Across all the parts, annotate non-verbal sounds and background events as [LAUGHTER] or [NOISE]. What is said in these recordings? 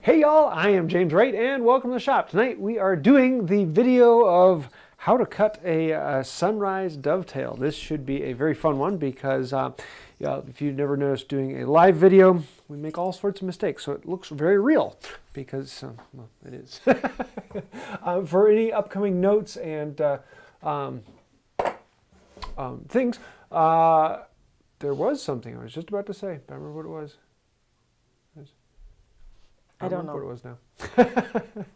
Hey y'all, I am James Wright and welcome to the shop. Tonight we are doing the video of how to cut a, a sunrise dovetail. This should be a very fun one because uh, yeah, if you've never noticed doing a live video, we make all sorts of mistakes. So it looks very real because, uh, well, it is. [LAUGHS] uh, for any upcoming notes and uh, um, um, things, uh, there was something I was just about to say. I remember what it was. I don't know what it was now.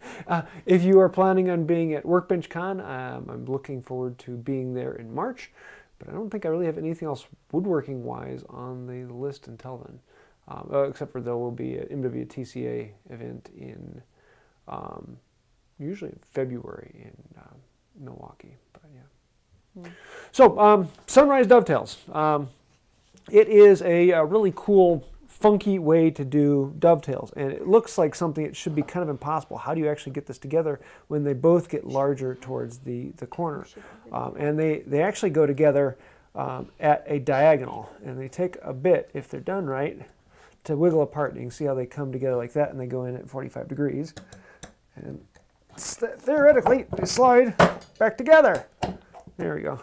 [LAUGHS] uh, if you are planning on being at Workbench Con, um, I'm looking forward to being there in March. But I don't think I really have anything else woodworking wise on the list until then, um, uh, except for there will be an MWTCA event in um, usually February in uh, Milwaukee. But yeah. Mm. So um, sunrise dovetails. Um, it is a, a really cool funky way to do dovetails. And it looks like something that should be kind of impossible. How do you actually get this together when they both get larger towards the, the corner? Um, and they, they actually go together um, at a diagonal. And they take a bit, if they're done right, to wiggle apart. And you can see how they come together like that and they go in at 45 degrees. And theoretically, they slide back together. There we go.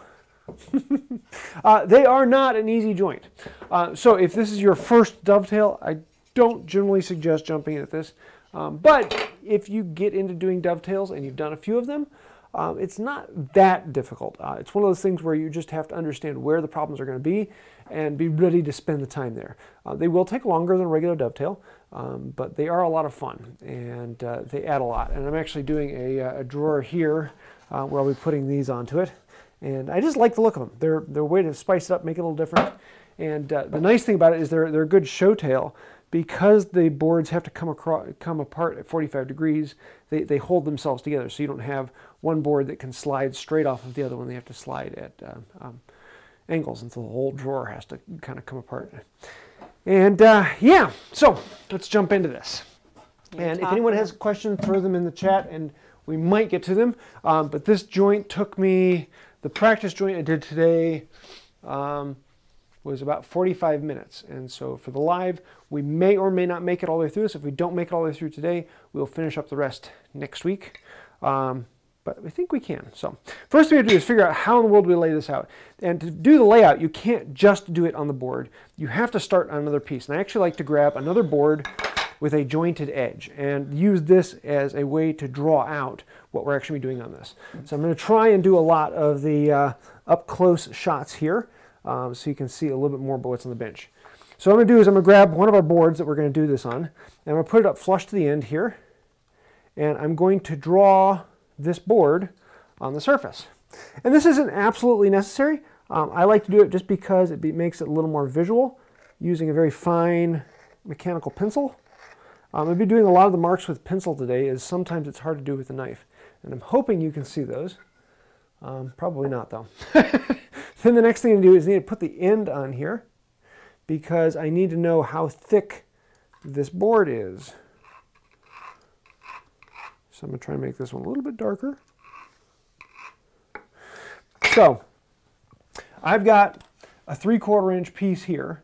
[LAUGHS] uh, they are not an easy joint. Uh, so if this is your first dovetail, I don't generally suggest jumping at this. Um, but if you get into doing dovetails and you've done a few of them, um, it's not that difficult. Uh, it's one of those things where you just have to understand where the problems are going to be and be ready to spend the time there. Uh, they will take longer than a regular dovetail, um, but they are a lot of fun and uh, they add a lot. And I'm actually doing a, uh, a drawer here uh, where I'll be putting these onto it. And I just like the look of them. They're, they're a way to spice it up, make it a little different. And uh, the nice thing about it is they're, they're a good show tail. Because the boards have to come, across, come apart at 45 degrees, they, they hold themselves together. So you don't have one board that can slide straight off of the other one. They have to slide at uh, um, angles, and so the whole drawer has to kind of come apart. And uh, yeah, so let's jump into this. and if anyone has questions, throw them in the chat, and we might get to them. Um, but this joint took me the practice joint I did today um, was about 45 minutes. And so for the live, we may or may not make it all the way through. So if we don't make it all the way through today, we'll finish up the rest next week. Um, but I think we can. So first thing we have to do is figure out how in the world we lay this out. And to do the layout, you can't just do it on the board. You have to start on another piece. And I actually like to grab another board with a jointed edge and use this as a way to draw out what we're actually doing on this. So I'm going to try and do a lot of the uh, up close shots here um, so you can see a little bit more about what's on the bench. So what I'm going to do is I'm going to grab one of our boards that we're going to do this on and I'm going to put it up flush to the end here and I'm going to draw this board on the surface. And this isn't absolutely necessary. Um, I like to do it just because it be, makes it a little more visual using a very fine mechanical pencil. Um, I've been doing a lot of the marks with pencil today is sometimes it's hard to do with a knife. And I'm hoping you can see those. Um, probably not though. [LAUGHS] then the next thing to do is I need to put the end on here because I need to know how thick this board is. So I'm going to try and make this one a little bit darker. So I've got a three quarter inch piece here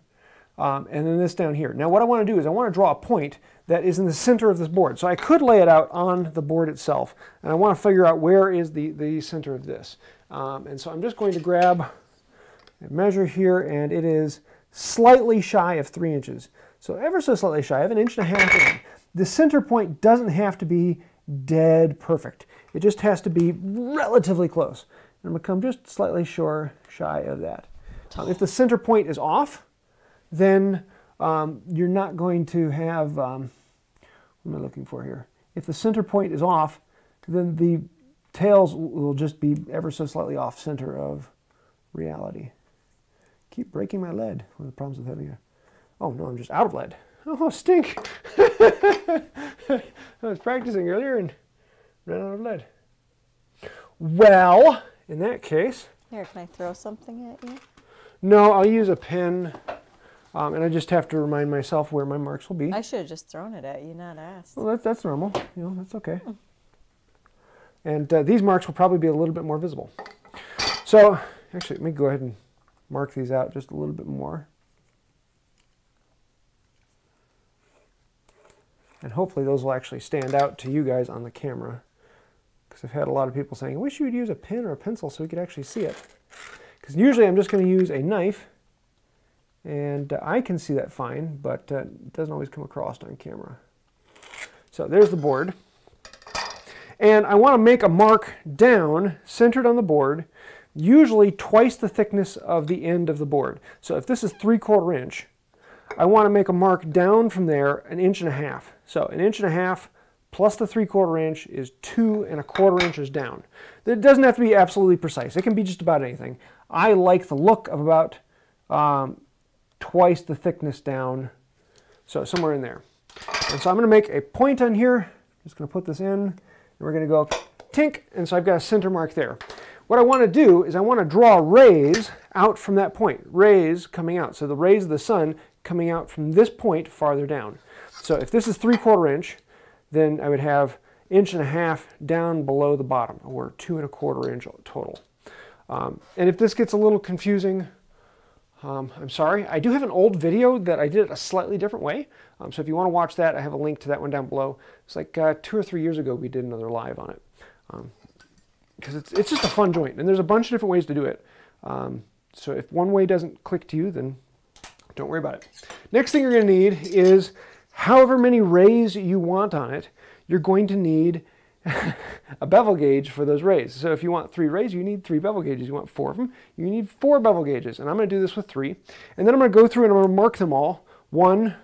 um, and then this down here. Now what I want to do is I want to draw a point that is in the center of this board. So I could lay it out on the board itself, and I want to figure out where is the, the center of this. Um, and so I'm just going to grab a measure here, and it is slightly shy of three inches. So ever so slightly shy, have an inch and a half in. The center point doesn't have to be dead perfect. It just has to be relatively close. And I'm going to come just slightly shy of that. Um, if the center point is off, then um, you're not going to have, um, what am I looking for here? If the center point is off, then the tails will just be ever so slightly off center of reality. Keep breaking my lead. One of the problems with having a, oh no, I'm just out of lead. Oh, stink. [LAUGHS] I was practicing earlier and ran out of lead. Well, in that case. Here, can I throw something at you? No, I'll use a pen. Um, and I just have to remind myself where my marks will be. I should have just thrown it at you, not asked. Well, that, that's normal. You know, that's okay. And uh, these marks will probably be a little bit more visible. So, actually, let me go ahead and mark these out just a little bit more. And hopefully those will actually stand out to you guys on the camera. Because I've had a lot of people saying, I wish you would use a pen or a pencil so we could actually see it. Because usually I'm just going to use a knife and uh, I can see that fine, but uh, it doesn't always come across on camera. So there's the board. And I want to make a mark down, centered on the board, usually twice the thickness of the end of the board. So if this is 3 quarter inch, I want to make a mark down from there an inch and a half. So an inch and a half plus the 3 quarter inch is 2 and a quarter inches down. It doesn't have to be absolutely precise. It can be just about anything. I like the look of about um, twice the thickness down, so somewhere in there. And so I'm going to make a point on here. Just going to put this in, and we're going to go tink, and so I've got a center mark there. What I want to do is I want to draw rays out from that point, rays coming out. So the rays of the sun coming out from this point farther down. So if this is 3 quarter inch, then I would have inch and a half down below the bottom, or two and a quarter inch total. Um, and if this gets a little confusing, um, I'm sorry. I do have an old video that I did it a slightly different way. Um, so if you want to watch that, I have a link to that one down below. It's like uh, two or three years ago we did another live on it. Because um, it's, it's just a fun joint, and there's a bunch of different ways to do it. Um, so if one way doesn't click to you, then don't worry about it. Next thing you're going to need is however many rays you want on it, you're going to need [LAUGHS] a bevel gauge for those rays. So if you want three rays, you need three bevel gauges. You want four of them, you need four bevel gauges. And I'm going to do this with three. And then I'm going to go through and I'm going to mark them all, one,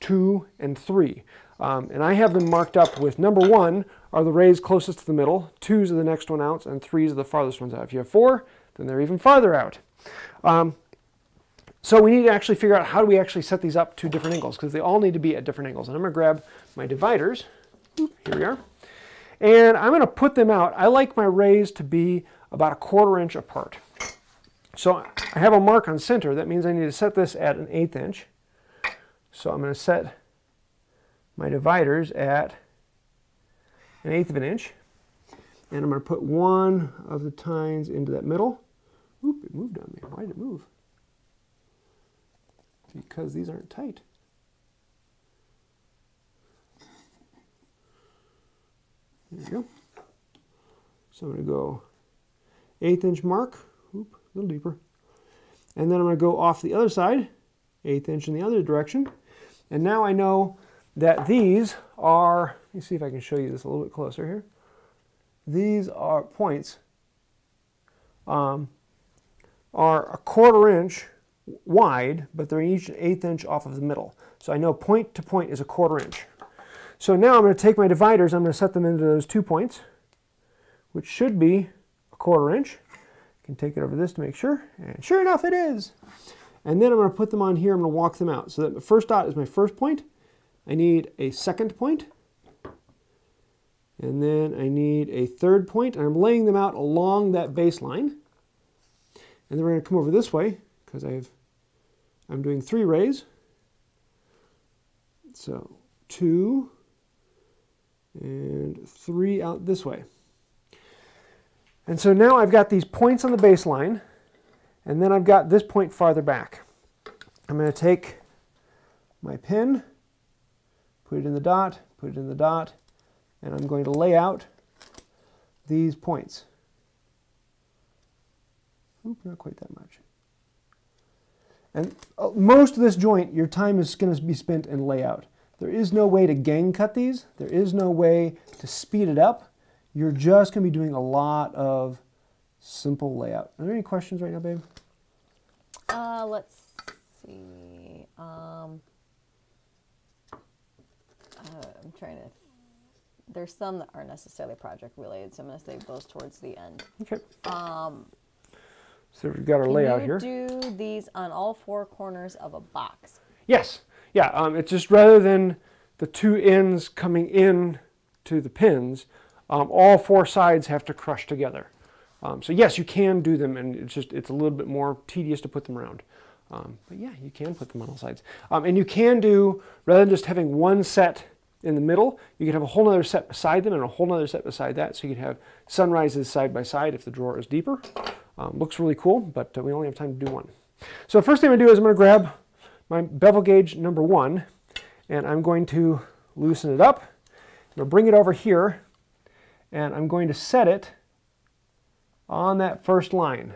two, and three. Um, and I have them marked up with number one are the rays closest to the middle, twos are the next one out, and threes are the farthest ones out. If you have four, then they're even farther out. Um, so we need to actually figure out how do we actually set these up to different angles because they all need to be at different angles. And I'm going to grab my dividers. Here we are. And I'm going to put them out. I like my rays to be about a quarter inch apart. So I have a mark on center. That means I need to set this at an eighth inch. So I'm going to set my dividers at an eighth of an inch. And I'm going to put one of the tines into that middle. Oop, it moved on me. Why did it move? Because these aren't tight. There we go. So I'm going to go eighth inch mark, Oop, a little deeper. And then I'm going to go off the other side, eighth inch in the other direction. And now I know that these are, let me see if I can show you this a little bit closer here. These are points, um, are a quarter inch wide, but they're each an eighth inch off of the middle. So I know point to point is a quarter inch. So now I'm going to take my dividers, I'm going to set them into those two points, which should be a quarter inch. I can take it over this to make sure, and sure enough it is. And then I'm going to put them on here, I'm going to walk them out. So that the first dot is my first point. I need a second point, and then I need a third point, and I'm laying them out along that baseline. And then we're going to come over this way, because I've I'm doing three rays. So two, and three out this way. And so now I've got these points on the baseline, and then I've got this point farther back. I'm going to take my pin, put it in the dot, put it in the dot, and I'm going to lay out these points. Oop, not quite that much. And uh, most of this joint, your time is going to be spent in layout. There is no way to gang cut these. There is no way to speed it up. You're just going to be doing a lot of simple layout. Are there any questions right now, babe? Uh, let's see. Um, uh, I'm trying to. There's some that aren't necessarily project related, so I'm going to save those towards the end. Okay. Um, so we've got our can layout you here. do these on all four corners of a box? Yes. Yeah. Um, it's just rather than the two ends coming in to the pins, um, all four sides have to crush together. Um, so yes, you can do them, and it's just it's a little bit more tedious to put them around. Um, but yeah, you can put them on all sides. Um, and you can do, rather than just having one set in the middle, you can have a whole other set beside them and a whole other set beside that. So you can have sunrises side by side if the drawer is deeper. Um, looks really cool, but uh, we only have time to do one. So the first thing I'm going to do is I'm going to grab my bevel gauge number one, and I'm going to loosen it up. I'm going to bring it over here, and I'm going to set it on that first line.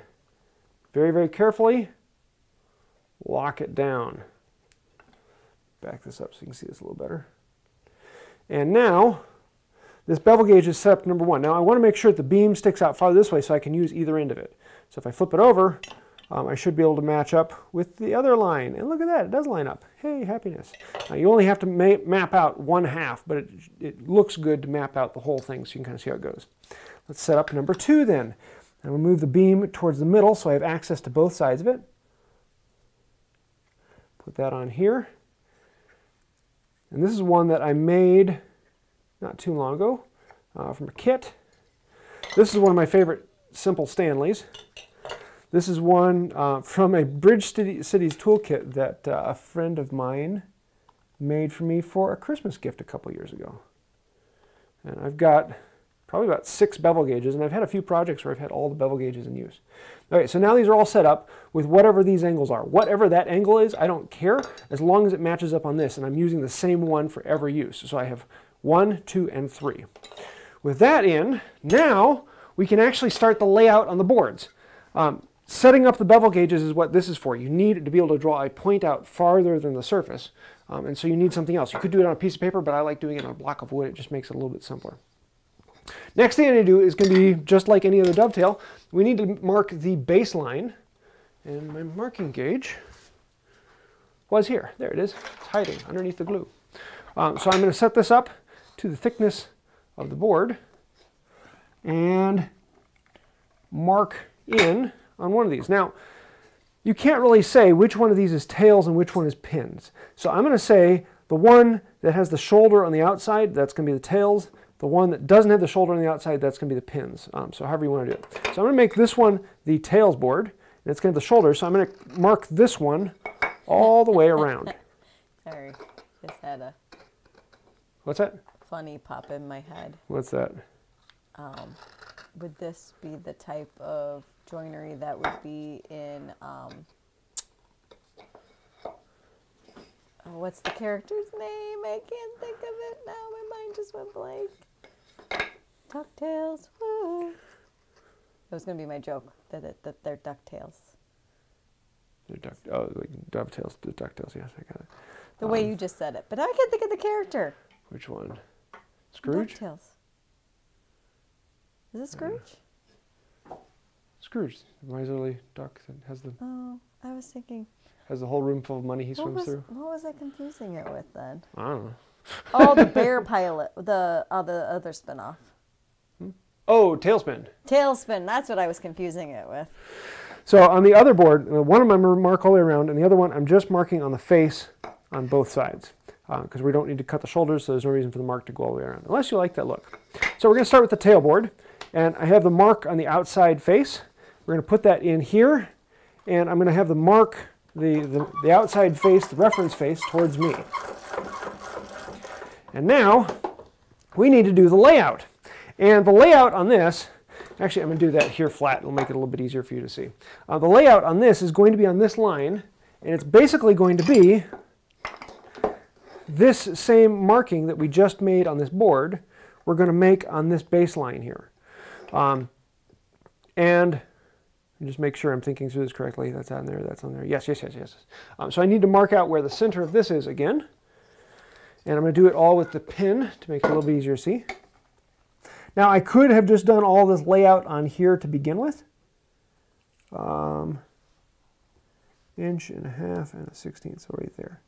Very, very carefully, lock it down. Back this up so you can see this a little better. And now, this bevel gauge is set up number one. Now I want to make sure that the beam sticks out farther this way so I can use either end of it. So if I flip it over, um, I should be able to match up with the other line. And look at that, it does line up. Hey, happiness. Now you only have to ma map out one half, but it, it looks good to map out the whole thing so you can kind of see how it goes. Let's set up number two then. And we'll move the beam towards the middle so I have access to both sides of it. Put that on here. And this is one that I made not too long ago uh, from a kit. This is one of my favorite simple Stanleys. This is one uh, from a Bridge City, Cities toolkit that uh, a friend of mine made for me for a Christmas gift a couple years ago. And I've got probably about six bevel gauges, and I've had a few projects where I've had all the bevel gauges in use. Okay, so now these are all set up with whatever these angles are. Whatever that angle is, I don't care, as long as it matches up on this, and I'm using the same one for every use. So I have one, two, and three. With that in, now we can actually start the layout on the boards. Um, setting up the bevel gauges is what this is for. You need to be able to draw a point out farther than the surface, um, and so you need something else. You could do it on a piece of paper, but I like doing it on a block of wood. It just makes it a little bit simpler. Next thing I need to do is going to be just like any other dovetail. We need to mark the baseline, and my marking gauge was here. There it is. It's hiding underneath the glue. Um, so I'm going to set this up to the thickness of the board and mark in on one of these. Now, you can't really say which one of these is tails and which one is pins. So I'm going to say the one that has the shoulder on the outside, that's going to be the tails. The one that doesn't have the shoulder on the outside, that's going to be the pins. Um, so however you want to do it. So I'm going to make this one the tails board, and it's going to have the shoulder. So I'm going to mark this one all the way around. [LAUGHS] Sorry, just had a What's that? funny pop in my head. What's that? Um, would this be the type of joinery that would be in um, oh, what's the character's name? I can't think of it now. My mind just went blank. Ducktales. Woo. That was gonna be my joke. That, that, that they're Ducktales. They're duck, oh, like dovetails, the ducktales. Yes, I got it. The way Um, you just said it, but I can't think of the character. Which one? Scrooge. Ducktales. Is it Scrooge? Scrooge, the miserly duck that has the Oh, I was thinking. has the whole room full of money he swims was, through. what was I confusing it with then? I don't know. [LAUGHS] Oh, the bear pilot, the uh, the other spinoff. Oh, TaleSpin. TaleSpin. That's what I was confusing it with. So on the other board, uh, one of them I'm mark all the way around, and the other one I'm just marking on the face on both sides because we don't need to cut the shoulders, so there's no reason for the mark to go all the way around, unless you like that look. So we're going to start with the tail board, and I have the mark on the outside face. We're going to put that in here, and I'm going to have the mark, the, the, the outside face, the reference face, towards me. And now we need to do the layout. And the layout on this, actually I'm going to do that here flat. It'll make it a little bit easier for you to see. Uh, the layout on this is going to be on this line, and it's basically going to be this same marking that we just made on this board, we're going to make on this baseline here. Um, and just make sure I'm thinking through this correctly. That's on there, that's on there. Yes, yes, yes, yes. Um, so I need to mark out where the center of this is again. And I'm going to do it all with the pin to make it a little bit easier to see. Now I could have just done all this layout on here to begin with. Um, inch and a half and a sixteenth, so right there.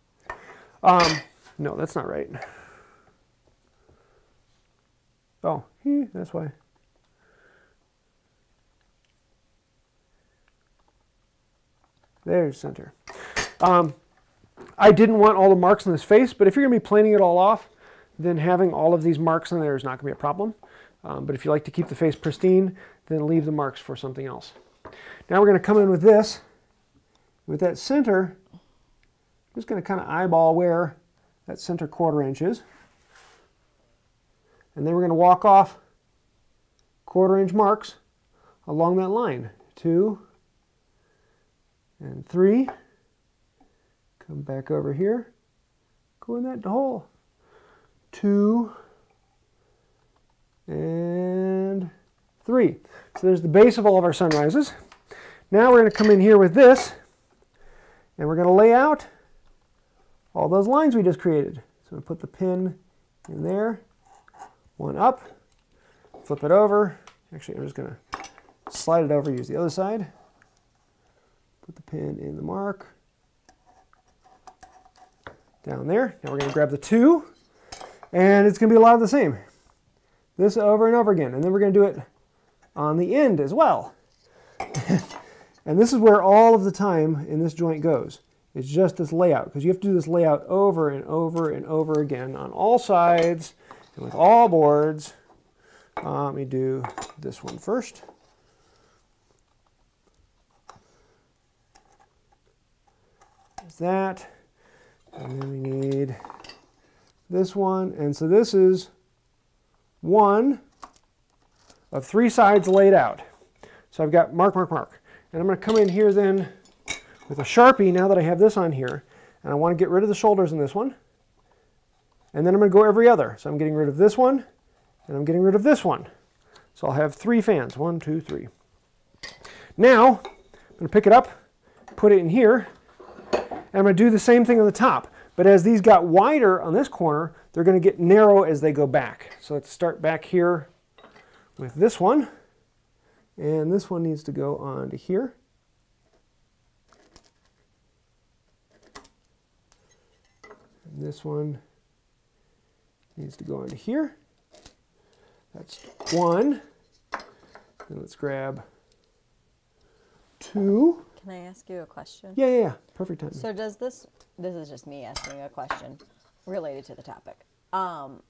Um, no, that's not right. Oh, that's why. There's center. Um, I didn't want all the marks on this face, but if you're going to be planing it all off, then having all of these marks on there is not going to be a problem. Um, but if you like to keep the face pristine, then leave the marks for something else. Now we're going to come in with this. With that center, I'm just going to kind of eyeball where that center quarter inch is. And then we're going to walk off quarter inch marks along that line. Two and three. Come back over here. Go in that hole. two, and three. So there's the base of all of our sunrises. Now we're going to come in here with this, and we're going to lay out all those lines we just created. So to put the pin in there, one up, flip it over. Actually, I'm just going to slide it over, use the other side. Put the pin in the mark. Down there. Now we're going to grab the two, and it's going to be a lot of the same. This over and over again. And then we're going to do it on the end as well. [LAUGHS] and this is where all of the time in this joint goes. It's just this layout, because you have to do this layout over and over and over again on all sides and with all boards. Uh, let me do this one first. That. And then we need this one. And so this is one of three sides laid out. So I've got mark, mark, mark. And I'm going to come in here then with a Sharpie now that I have this on here. And I want to get rid of the shoulders in this one. And then I'm going to go every other. So I'm getting rid of this one, and I'm getting rid of this one. So I'll have three fans. One, two, three. Now, I'm going to pick it up, put it in here, and I'm going to do the same thing on the top. But as these got wider on this corner, they're going to get narrow as they go back. So let's start back here with this one. And this one needs to go on to here. And this one needs to go into here. That's one. Then let's grab two. Can I ask you a question? Yeah, yeah, yeah. Perfect time. So does this? This is just me asking a question related to the topic. Um,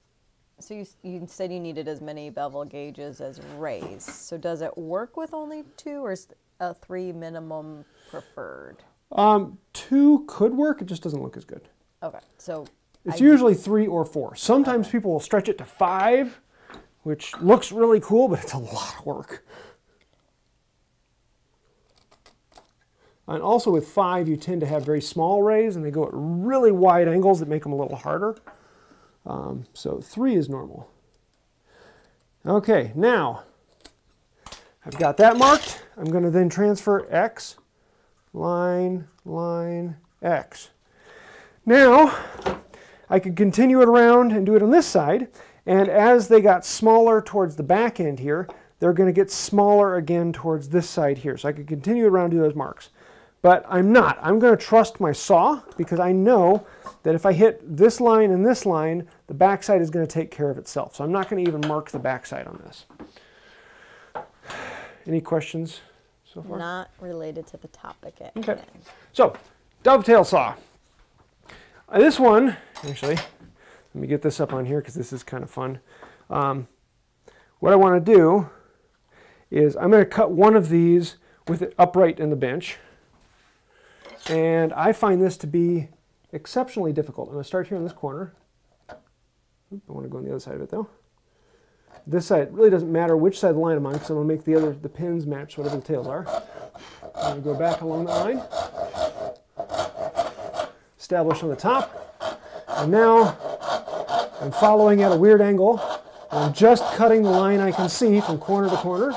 so you you said you needed as many bevel gauges as rays. So does it work with only two, or is a three minimum preferred? Um, two could work. It just doesn't look as good. Okay, so It's I- usually three or four. Sometimes people will stretch it to five, which looks really cool, but it's a lot of work. And also with five, you tend to have very small rays, and they go at really wide angles that make them a little harder. Um, so three is normal. Okay, now I've got that marked. I'm going to then transfer X, line, line, X. Now, I could continue it around and do it on this side, and as they got smaller towards the back end here, they're going to get smaller again towards this side here. So I could continue around and do those marks. But I'm not. I'm going to trust my saw because I know that if I hit this line and this line, the backside is going to take care of itself. So I'm not going to even mark the backside on this. [SIGHS] Any questions so far? not related to the topic at Okay. So, dovetail saw. Uh, this one, actually, let me get this up on here because this is kind of fun. Um, what I want to do is I'm going to cut one of these with it upright in the bench. And I find this to be exceptionally difficult. I'm going to start here in this corner. I want to go on the other side of it though. This side, really doesn't matter which side of the line I'm on because I'm going to make the other the pins match whatever the tails are. I'm going to go back along the line established on the top. And now I'm following at a weird angle. I'm just cutting the line I can see from corner to corner.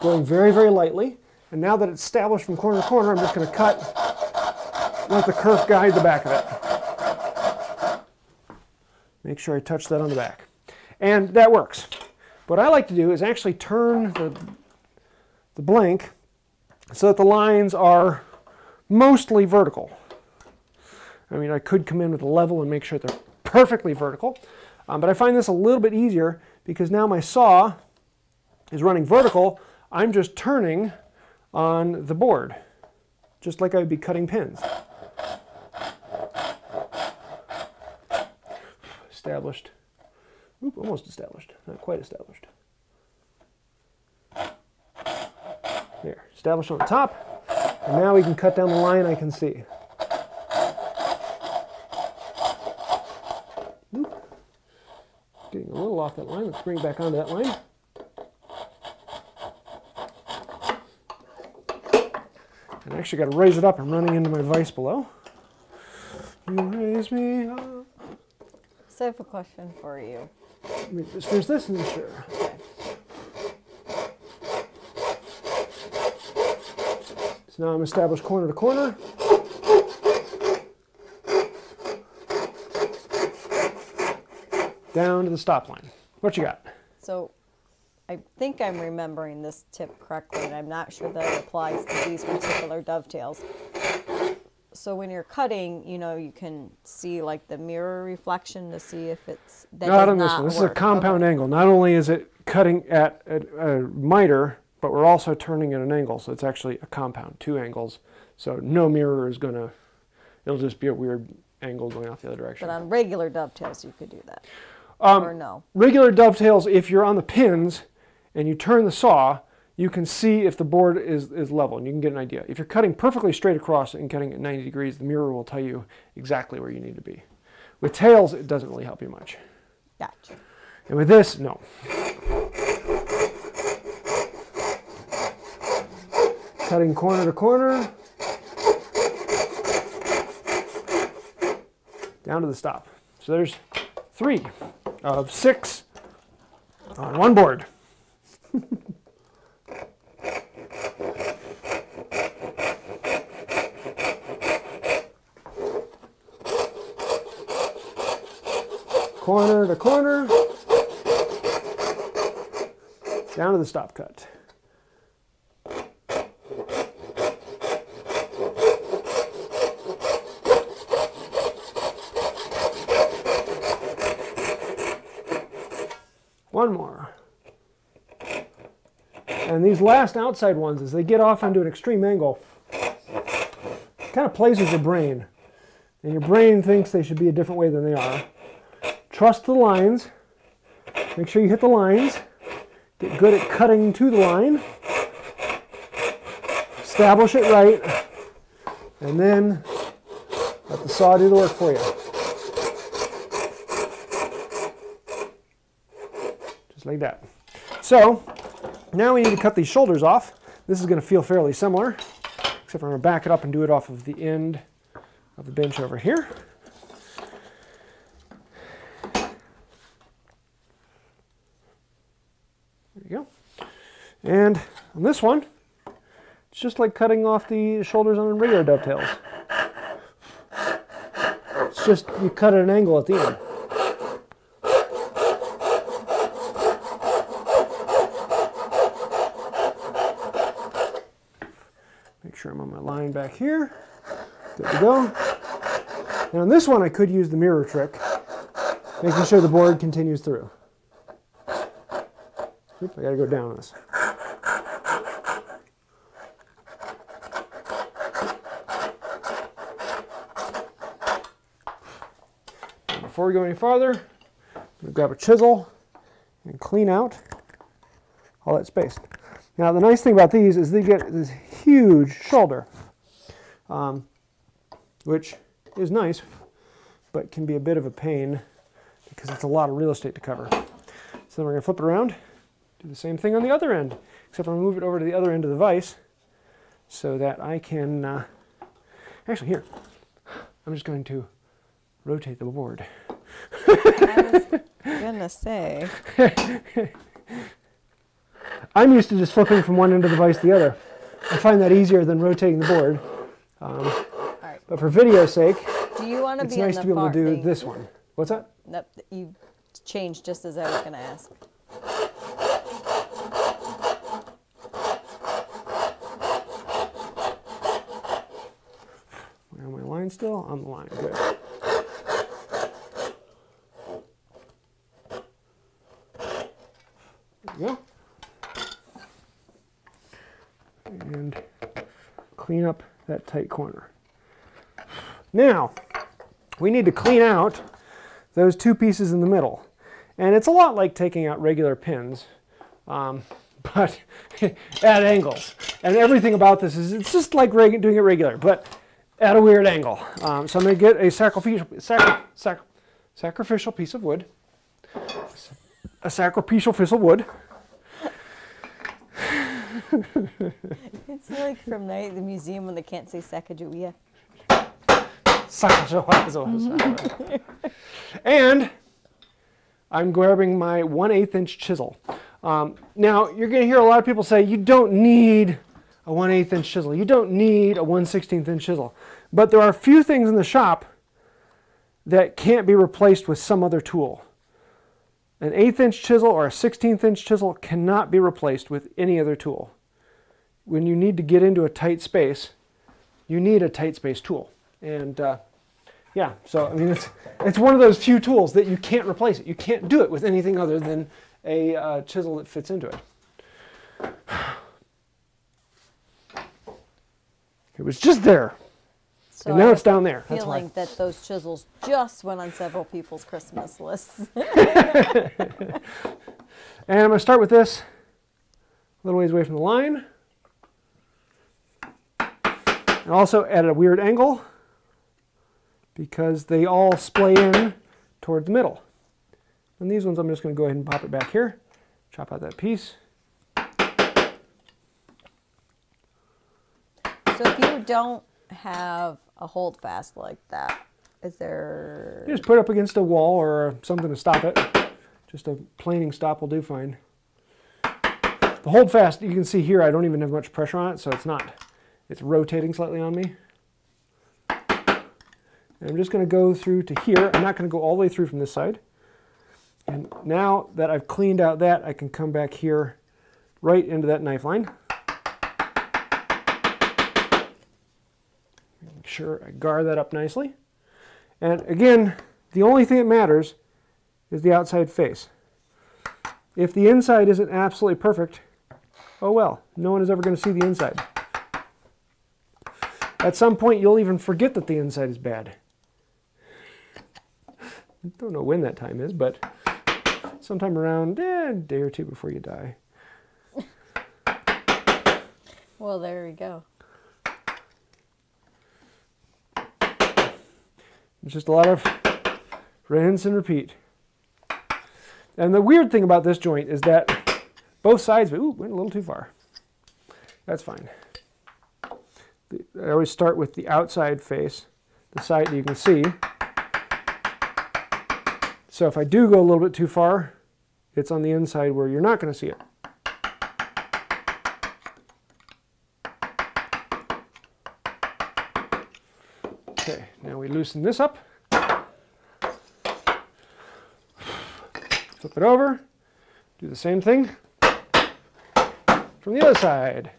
Going very, very lightly. And now that it's established from corner to corner, I'm just going to cut, let the kerf guide the back of it. Make sure I touch that on the back. And that works. What I like to do is actually turn the, the blank so that the lines are mostly vertical. I mean, I could come in with a level and make sure they're perfectly vertical, um, but I find this a little bit easier because now my saw is running vertical. I'm just turning on the board, just like I would be cutting pins. Established. Oop, almost established. Not quite established. There, established on the top. And now we can cut down the line I can see. Oop. Getting a little off that line. Let's bring it back onto that line. And I actually got to raise it up. I'm running into my vise below. You raise me up. So I have a question for you. Let me just finish this and then sure. Okay. So now I'm established corner to corner. Down to the stop line. What you got? So I think I'm remembering this tip correctly, and I'm not sure that it applies to these particular dovetails. So when you're cutting, you know, you can see like the mirror reflection to see if it's that not on this not one. This is a compound Okay. angle. Not only is it cutting at a, a miter, but we're also turning at an angle. So it's actually a compound, two angles. So no mirror is going to, it'll just be a weird angle going off the other direction. But on regular dovetails, you could do that. Um, or no. regular dovetails, if you're on the pins and you turn the saw, you can see if the board is, is level and you can get an idea. If you're cutting perfectly straight across and cutting at 90 degrees, the mirror will tell you exactly where you need to be. With tails, it doesn't really help you much. Gotcha. And with this, no. Cutting corner to corner. Down to the stop. So there's three of six on one board. Corner to corner. Down to the stop cut. One more. And these last outside ones, as they get off into an extreme angle, kind of plays with your brain. And your brain thinks they should be a different way than they are. Trust the lines. Make sure you hit the lines. Get good at cutting to the line. Establish it right. And then let the saw do the work for you. Just like that. So now we need to cut these shoulders off. This is going to feel fairly similar, except I'm going to back it up and do it off of the end of the bench over here. There you go. And on this one, it's just like cutting off the shoulders on regular dovetails. It's just you cut at an angle at the end. Make sure I'm back here. Good to go. And on this one, I could use the mirror trick, making sure the board continues through. Oop, I gotta go down on this. And before we go any farther, grab a chisel and clean out all that space. Now the nice thing about these is they get this huge shoulder, um, which is nice, but can be a bit of a pain because it's a lot of real estate to cover. So then we're gonna flip it around, do the same thing on the other end, except I'm gonna move it over to the other end of the vise so that I can, uh, actually here, I'm just going to rotate the board. I was gonna say. [LAUGHS] I'm used to just flipping from one end of the vise to the other. I find that easier than rotating the board. Um, right. but for video's sake, Do you want to it's be nice to be able to do thing? this one. What's that? Nope, you changed just as I was gonna ask. Am I line still? On the line. Good. There go. And clean up that tight corner. Now, we need to clean out those two pieces in the middle. And it's a lot like taking out regular pins, um, [LAUGHS] but at angles. And everything about this is it's just like doing it regular, but at a weird angle. Um, so I'm going to get a sacrificial, sacri- sac- sacrificial piece of wood, a sacrificial piece of wood. [LAUGHS] It's like from Night at the Museum when they can't say Sacagawea. Sacrificial- and I'm grabbing my 1 8 inch chisel. Um, now, you're going to hear a lot of people say you don't need a 1 8 inch chisel. You don't need a 1 16th inch chisel. But there are a few things in the shop that can't be replaced with some other tool. An eighth inch chisel or a 16th inch chisel cannot be replaced with any other tool. When you need to get into a tight space, you need a tight space tool. And uh, yeah, so I mean, it's, it's one of those few tools that you can't replace it. You can't do it with anything other than a uh, chisel that fits into it. [SIGHS] It was just there. So and now I it's down there. That's why. feeling that those chisels just went on several people's Christmas lists. [LAUGHS] [LAUGHS] And I'm going to start with this a little ways away from the line. And also at a weird angle because they all splay in toward the middle. And these ones I'm just going to go ahead and pop it back here, chop out that piece. so if you don't have a hold fast like that, is there? You just put it up against a wall or something to stop it. Just a planing stop will do fine. The hold fast, you can see here, I don't even have much pressure on it, so it's not, it's rotating slightly on me. And I'm just going to go through to here. I'm not going to go all the way through from this side. And now that I've cleaned out that, I can come back here right into that knife line. Make sure I guard that up nicely. And again, the only thing that matters is the outside face. If the inside isn't absolutely perfect, oh well, no one is ever going to see the inside. At some point, you'll even forget that the inside is bad. Don't know when that time is, but sometime around eh, a day or two before you die. Well, there we go. It's just a lot of rinse and repeat. And the weird thing about this joint is that both sides, ooh, went a little too far. That's fine. I always start with the outside face, the side that you can see. So if I do go a little bit too far, it's on the inside where you're not going to see it. Okay, now we loosen this up. Flip it over. Do the same thing from the other side.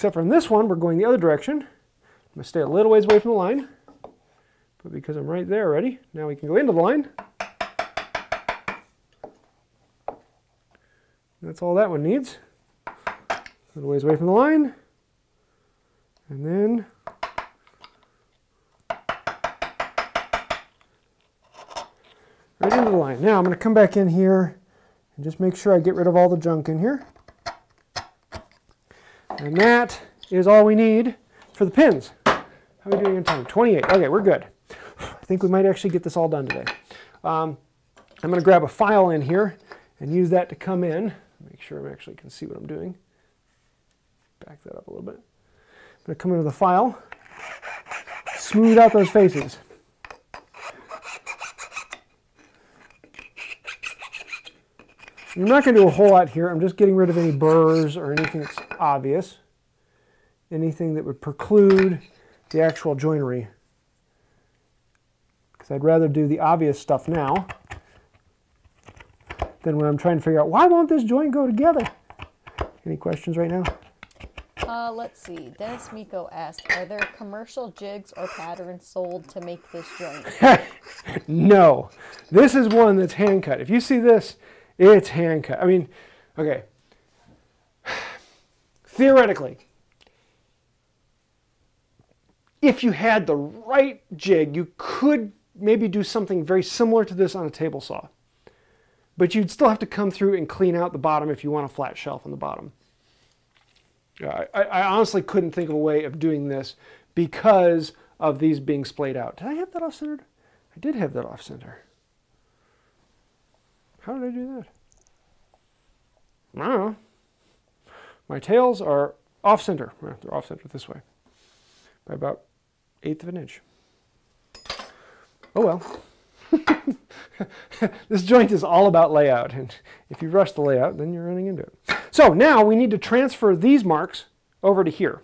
Except for in this one, we're going the other direction. I'm to stay a little ways away from the line. But because I'm right there already, now we can go into the line. That's all that one needs. A little ways away from the line. And then right into the line. Now I'm going to come back in here and just make sure I get rid of all the junk in here. And that is all we need for the pins. How are we doing in time? 28. Okay, we're good. I think we might actually get this all done today. Um, I'm going to grab a file in here and use that to come in. Make sure I actually can see what I'm doing. Back that up a little bit. I'm going to come into the file, smooth out those faces. I'm not going to do a whole lot here. I'm just getting rid of any burrs or anything that's obvious. Anything that would preclude the actual joinery. Because I'd rather do the obvious stuff now than when I'm trying to figure out why won't this joint go together? Any questions right now? Uh, let's see. Dennis Meko asked, "Are there commercial jigs or patterns sold to make this joint?" [LAUGHS] no. This is one that's hand cut. If you see this, it's hand cut. I mean, okay. [SIGHS] Theoretically, if you had the right jig, you could maybe do something very similar to this on a table saw. But you'd still have to come through and clean out the bottom if you want a flat shelf on the bottom. I, I honestly couldn't think of a way of doing this because of these being splayed out. Did I have that off centered? I did have that off center. How did I do that? I don't know. My tails are off center. Well, they're off center this way by about eighth of an inch. Oh well. [LAUGHS] this joint is all about layout, and if you rush the layout, then you're running into it. So now we need to transfer these marks over to here.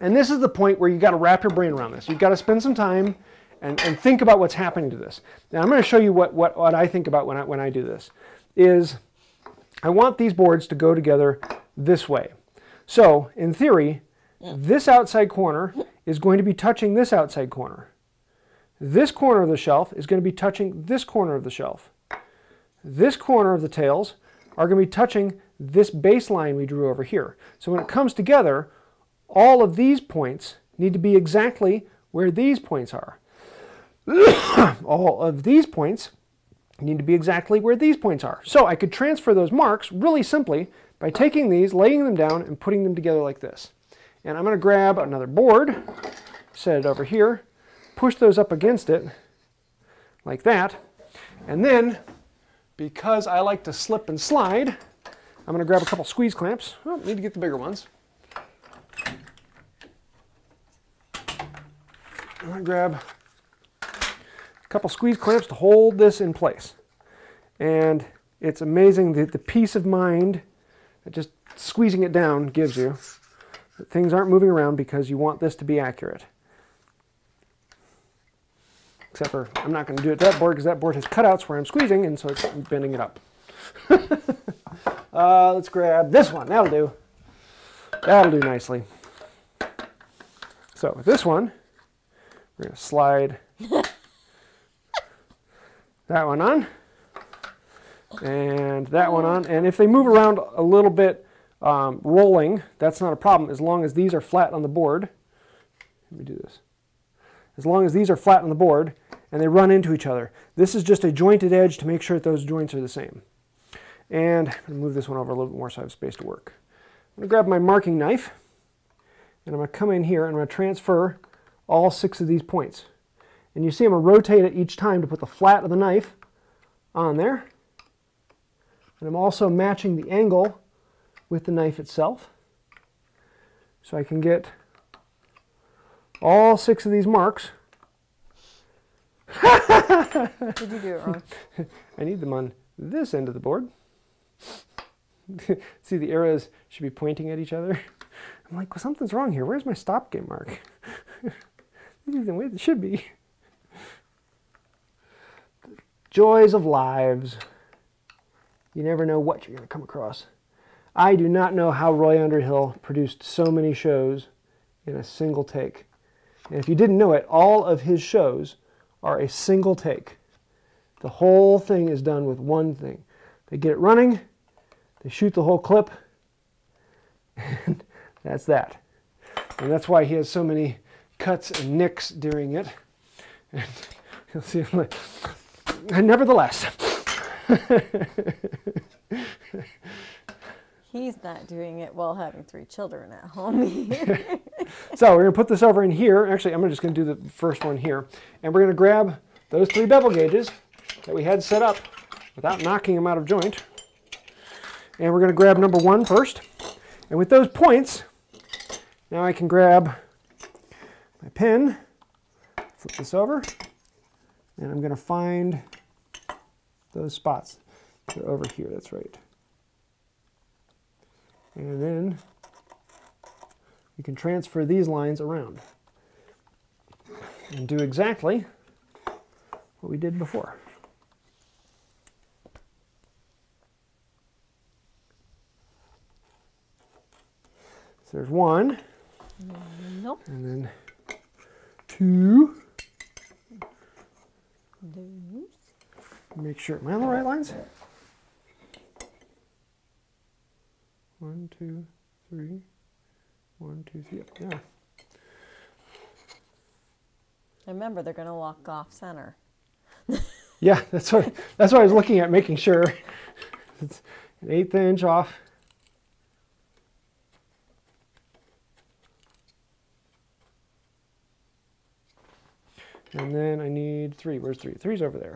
And this is the point where you've got to wrap your brain around this. You've got to spend some time and, and think about what's happening to this. Now I'm going to show you what, what, what I think about when I, when I do this. Is I want these boards to go together this way. So in theory, this outside corner is going to be touching this outside corner. This corner of the shelf is going to be touching this corner of the shelf. This corner of the tails are going to be touching this baseline we drew over here. So when it comes together, all of these points need to be exactly where these points are. [COUGHS] all of these points need to be exactly where these points are. So I could transfer those marks really simply by taking these, laying them down, and putting them together like this. And I'm going to grab another board, set it over here, push those up against it like that. And then, because I like to slip and slide, I'm going to grab a couple squeeze clamps. Oh, need to get the bigger ones. I'm going to grab couple squeeze clamps to hold this in place. And it's amazing the, the peace of mind that just squeezing it down gives you. That things aren't moving around because you want this to be accurate. Except for I'm not going to do it to that board because that board has cutouts where I'm squeezing and so it's bending it up. [LAUGHS] uh, let's grab this one. That'll do. That'll do nicely. So this one, we're going to slide that one on and that one on. And if they move around a little bit um, rolling, that's not a problem as long as these are flat on the board. Let me do this. As long as these are flat on the board and they run into each other. This is just a jointed edge to make sure that those joints are the same. And I'm going to move this one over a little bit more so I have space to work. I'm going to grab my marking knife and I'm going to come in here and I'm going to transfer all six of these points. And you see I'm going to rotate it each time to put the flat of the knife on there. And I'm also matching the angle with the knife itself. So I can get all six of these marks. Did you do it wrong? [LAUGHS] I need them on this end of the board. [LAUGHS] See, the arrows should be pointing at each other. I'm like, well, something's wrong here. Where's my stop game mark? [LAUGHS] this is the way it should be. Joys of lives. You never know what you're going to come across. I do not know how Roy Underhill produced so many shows in a single take. And if you didn't know it, all of his shows are a single take. The whole thing is done with one thing. They get it running, they shoot the whole clip, and [LAUGHS] that's that. And that's why he has so many cuts and nicks during it. And [LAUGHS] you'll see, and nevertheless. He's not doing it while having three children at home. So we're going to put this over in here. Actually, I'm just going to do the first one here. And we're going to grab those three bevel gauges that we had set up without knocking them out of joint. And we're going to grab number one first. And with those points, now I can grab my pen, flip this over, and I'm going to find those spots. They're over here, that's right. And then we can transfer these lines around and do exactly what we did before. So there's one, nope. and then two. Those. Make sure, am I on the right lines? One, two, three. One, two, three. Yeah. Remember, they're going to walk off center. Yeah, that's what that's what I was looking at, making sure it's an eighth inch off. And then I need three. Where's three? Three's over there.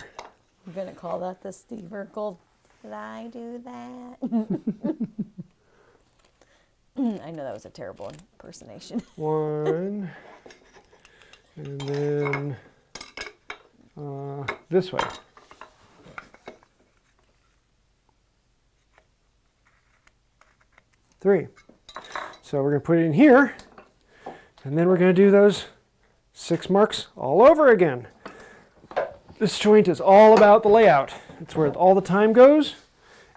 You're going to call that the Steve Urkel, did I do that? [LAUGHS] I know that was a terrible impersonation. [LAUGHS] One. And then uh, this way. Three. So we're going to put it in here. And then we're going to do those six marks all over again. This joint is all about the layout. It's where all the time goes,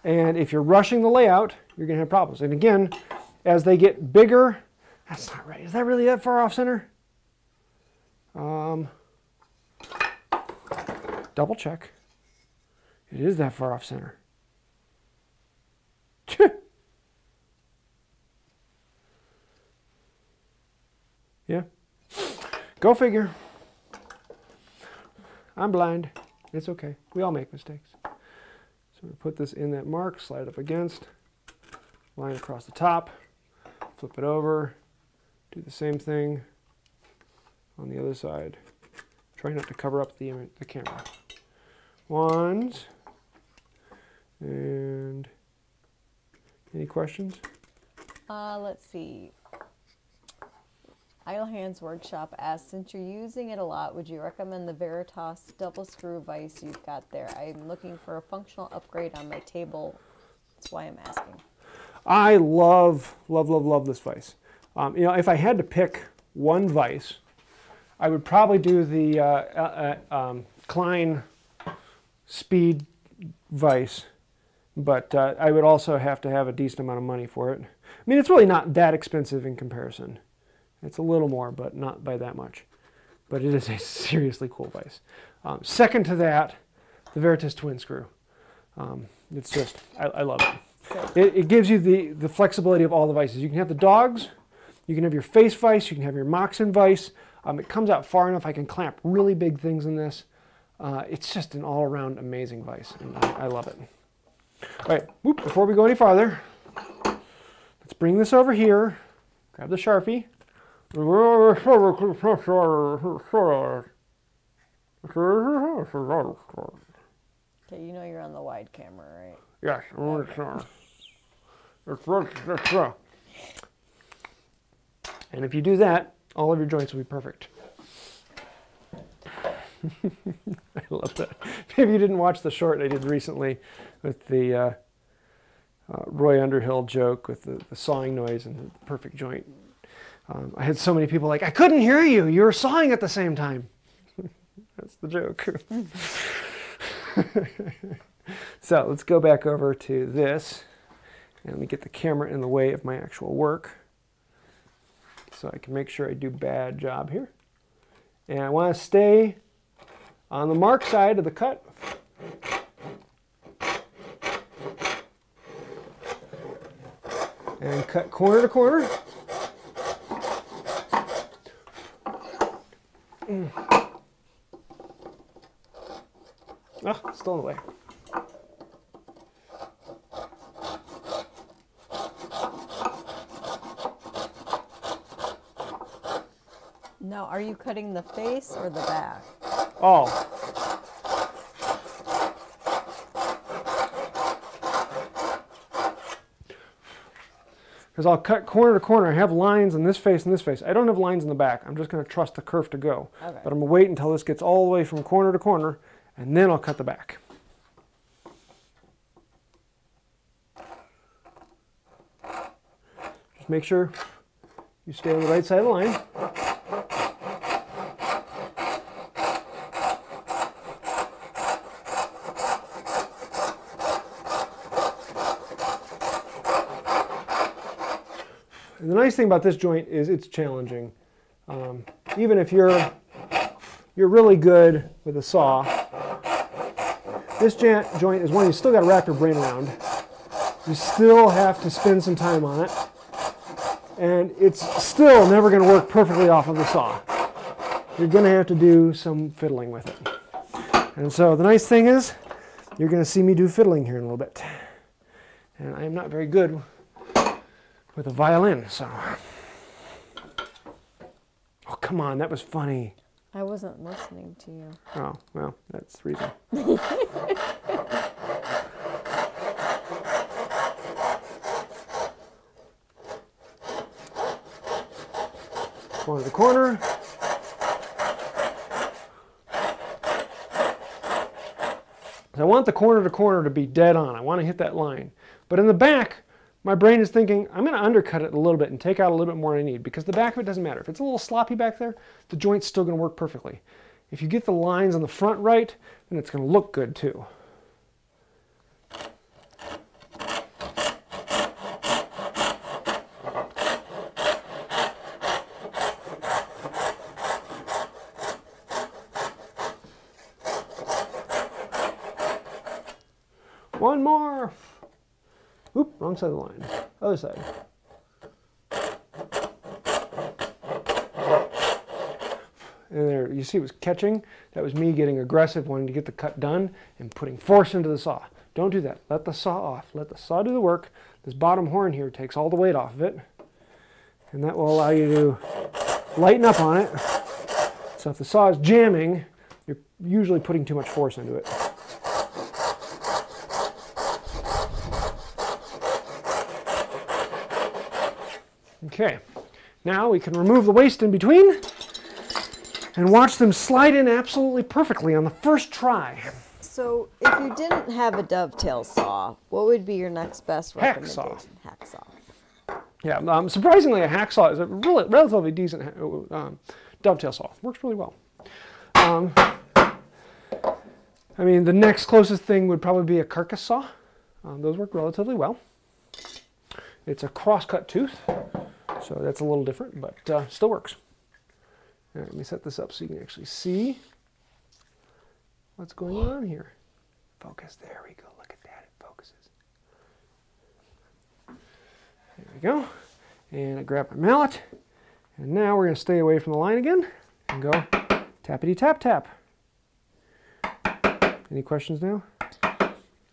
and if you're rushing the layout, you're going to have problems. And again, as they get bigger, that's not right. Is that really that far off center? Um, double check. It is that far off center. [LAUGHS] yeah. Go figure. I'm blind. It's okay. We all make mistakes. So we put this in that mark, slide up against, line across the top, flip it over, do the same thing on the other side. Try not to cover up the, the camera. Ones. And any questions? Uh, let's see. Idle Hands Workshop asks, since you're using it a lot, would you recommend the Veritas double screw vise you've got there? I'm looking for a functional upgrade on my table. That's why I'm asking. I love, love, love, love this vise. Um, you know, if I had to pick one vise, I would probably do the uh, uh, uh um, Klein Speed vise, but uh, I would also have to have a decent amount of money for it. I mean, it's really not that expensive in comparison. It's a little more, but not by that much. But it is a [LAUGHS] seriously cool vise. Um, second to that, the Veritas twin screw. Um, it's just, I, I love it. it. it. gives you the, the flexibility of all the vices. You can have the dogs, you can have your face vise, you can have your Moxon vise. Um, it comes out far enough I can clamp really big things in this. Uh, it's just an all-around amazing vise, and I, I love it. All right, whoop, before we go any farther, let's bring this over here, grab the Sharpie, Okay, you know you're on the wide camera, right? Yes. And if you do that, all of your joints will be perfect. [LAUGHS] I love that. Maybe you didn't watch the short I did recently with the uh, uh, Roy Underhill joke with the, the sawing noise and the perfect joint. Um, I had so many people like, I couldn't hear you. You were sawing at the same time. [LAUGHS] That's the joke. [LAUGHS] so let's go back over to this. And let me get the camera in the way of my actual work. So I can make sure I do bad job here. And I want to stay on the mark side of the cut. And cut corner to corner. Mm. Oh, still in the way. Now, are you cutting the face or the back? All. Because I'll cut corner to corner. I have lines in this face and this face. I don't have lines in the back. I'm just going to trust the kerf to go. Okay. But I'm going to wait until this gets all the way from corner to corner, and then I'll cut the back. Just make sure you stay on the right side of the line. Nice thing about this joint is it's challenging. Um, even if you're, you're really good with a saw, this joint is one you still got to wrap your brain around. You still have to spend some time on it. And it's still never going to work perfectly off of the saw. You're going to have to do some fiddling with it. And so the nice thing is, you're going to see me do fiddling here in a little bit. And I am not very good with a violin, so. Oh, come on, that was funny. I wasn't listening to you. Oh, well, that's the reason. [LAUGHS] Corner to corner. I want the corner to corner to be dead on. I want to hit that line. But in the back, my brain is thinking, I'm going to undercut it a little bit and take out a little bit more than I need because the back of it doesn't matter. If it's a little sloppy back there, the joint's still to work perfectly. If you get the lines on the front right, then it's to look good too. One more. Oop, wrong side of the line. Other side. And there, you see it was catching. That was me getting aggressive, wanting to get the cut done and putting force into the saw. Don't do that. Let the saw off. Let the saw do the work. This bottom horn here takes all the weight off of it. And that will allow you to lighten up on it. So if the saw is jamming, you're usually putting too much force into it. Okay, now we can remove the waste in between and watch them slide in absolutely perfectly on the first try. So, if you didn't have a dovetail saw, what would be your next best recommendation? Hacksaw. Hacksaw. Yeah, um, surprisingly, a hacksaw is a really, relatively decent um, dovetail saw. Works really well. Um, I mean, the next closest thing would probably be a carcass saw. Um, those work relatively well. It's a cross-cut tooth, so that's a little different, but uh, still works. Let me set this up so you can actually see what's going on here. Focus. There we go. Look at that. It focuses. There we go. And I grab my mallet. And now we're going to stay away from the line again and go tappity tap tap. Any questions now?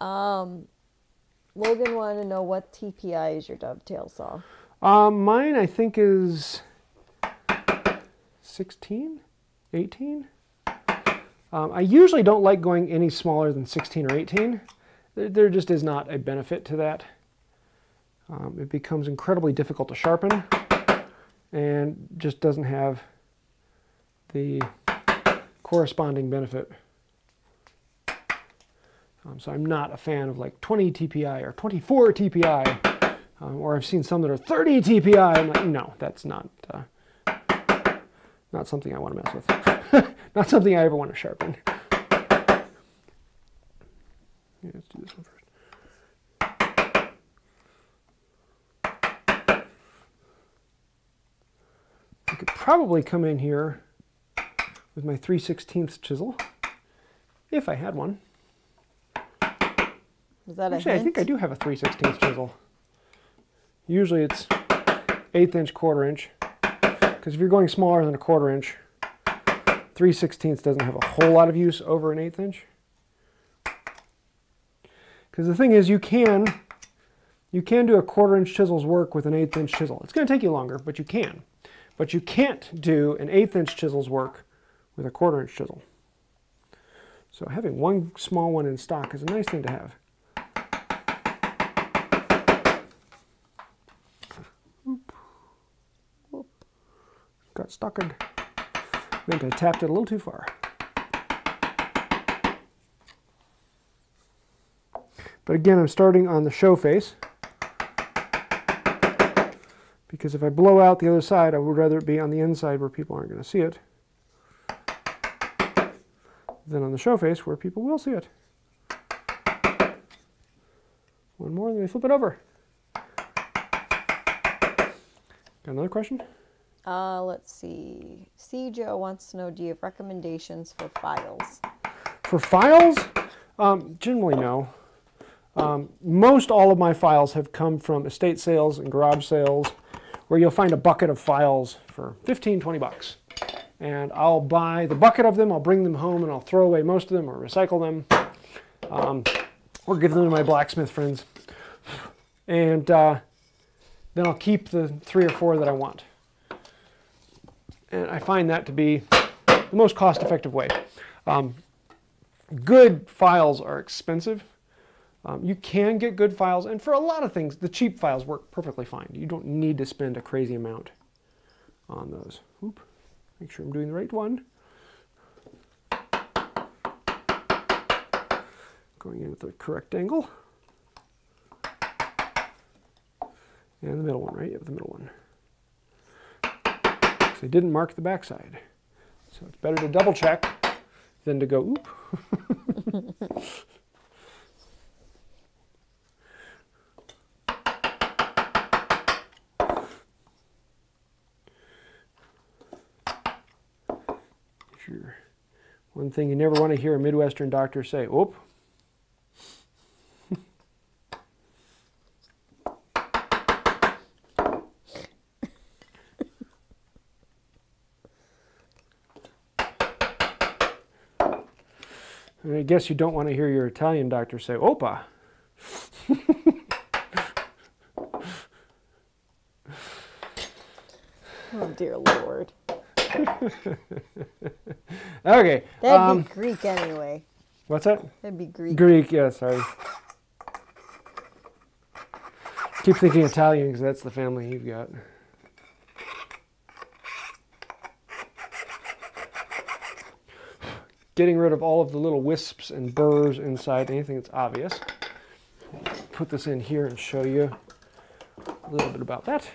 Um, Logan wanted to know what TPI is your dovetail saw. Um, mine, I think, is 16, 18. Um, I usually don't like going any smaller than 16 or 18. There, there just is not a benefit to that. Um, it becomes incredibly difficult to sharpen and just doesn't have the corresponding benefit. Um, so I'm not a fan of like 20 TPI or 24 TPI, um, or I've seen some that are 30 TPI. I'm like, no, that's not uh, not something I want to mess with. [LAUGHS] not something I ever want to sharpen. Yeah, let's do this one first. I could probably come in here with my 3 16th chisel, if I had one. Is that a Actually, I think I do have a 3 16th chisel. Usually it's eighth inch, quarter inch. Because if you're going smaller than a quarter inch, 3 16ths doesn't have a whole lot of use over an eighth inch. Because the thing is, you can you can do a quarter inch chisel's work with an eighth inch chisel. It's going to take you longer, but you can. But you can't do an eighth inch chisel's work with a quarter inch chisel. So having one small one in stock is a nice thing to have. Got stuck. I think I tapped it a little too far. But again, I'm starting on the show face because if I blow out the other side, I would rather it be on the inside where people aren't going to see it than on the show face where people will see it. One more, then we flip it over. Got another question? Uh, let's see. C. Joe wants to know Do you have recommendations for files? For files, um, generally no. Um, most all of my files have come from estate sales and garage sales where you'll find a bucket of files for 15, 20 bucks. And I'll buy the bucket of them, I'll bring them home, and I'll throw away most of them or recycle them um, or give them to my blacksmith friends. And uh, then I'll keep the three or four that I want. And I find that to be the most cost effective way. Um, good files are expensive. Um, you can get good files, and for a lot of things, the cheap files work perfectly fine. You don't need to spend a crazy amount on those. Oop. Make sure I'm doing the right one. Going in at the correct angle. And the middle one, right? Yep, the middle one. They didn't mark the backside. So it's better to double check than to go, oop. [LAUGHS] One thing you never want to hear a Midwestern doctor say, oop. Guess you don't want to hear your Italian doctor say, opa. [LAUGHS] Oh dear lord. [LAUGHS] Okay. That'd um, be Greek anyway. what's that? That'd be Greek. Greek, yeah, sorry. Keep thinking Italian because that's the family you've got. Getting rid of all of the little wisps and burrs inside, anything that's obvious. Put this in here and show you a little bit about that.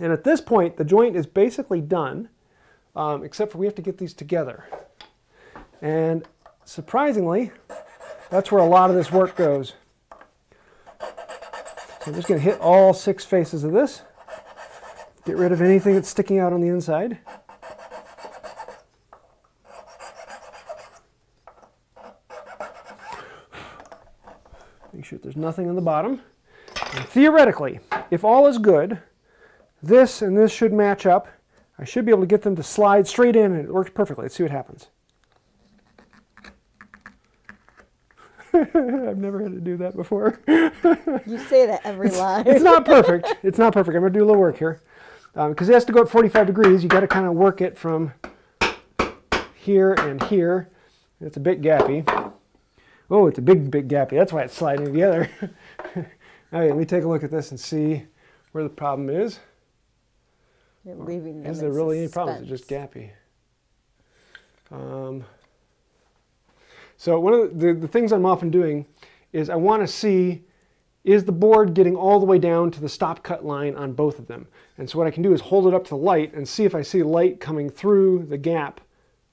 And at this point, the joint is basically done, um, except for we have to get these together. And surprisingly, that's where a lot of this work goes. So I'm just going to hit all six faces of this. Get rid of anything that's sticking out on the inside. Make sure there's nothing on the bottom. And theoretically, if all is good, this and this should match up. I should be able to get them to slide straight in and it works perfectly. Let's see what happens. [LAUGHS] I've never had to do that before. You say that every line. it's not perfect. It's not perfect. I'm going to do a little work here. Um, because it has to go at 45 degrees. you got to kind of work it from here and here. It's a bit gappy. Oh, it's a big, big gappy. That's why it's sliding together. [LAUGHS] okay, let me take a look at this and see where the problem is. You're leaving them Is there really any problem? Is it just gappy? Um, so one of the, the, the things I'm often doing is I want to see is the board getting all the way down to the stop cut line on both of them. And so what I can do is hold it up to the light and see if I see light coming through the gap